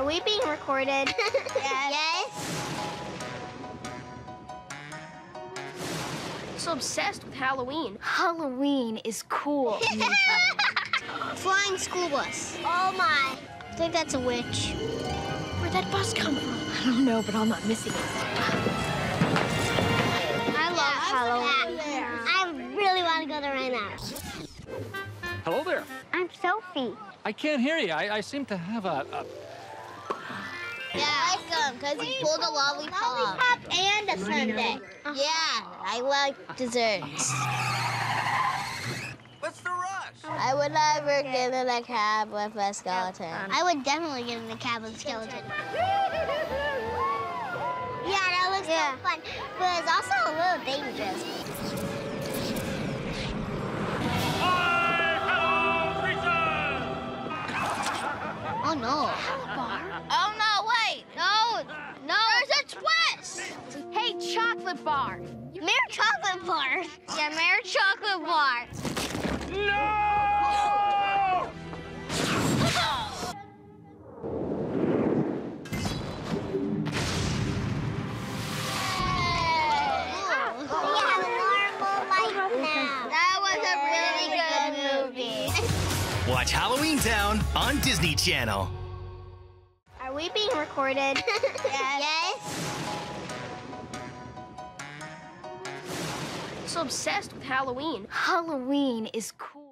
Are we being recorded? yes. so obsessed with Halloween. Halloween is cool. Flying school bus. Oh my. I think that's a witch. Where'd that bus come from? I don't know, but I'm not missing it. I love Halloween. I really want to go there right now. Hello there. I'm Sophie. I can't hear you. I, I seem to have a, a because he pulled a lollipop. Lollipop and a sundae. Uh-huh. Yeah, I like desserts. What's the rush? I would never get in a cab with a skeleton. I would definitely get in a cab with a skeleton. Yeah, that looks so fun, but it's also a little dangerous. Oh no. Oh no, wait. No, no. There's a twist. Hey, chocolate bar. Mayor Chocolate Bar. Yeah, Mayor Chocolate Bar. No! We have a normal life now. That was a really good movie. Watch Halloweentown on Disney Channel. Are we being recorded? yes. so obsessed with Halloween. Halloween is cool.